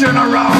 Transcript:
Turn around.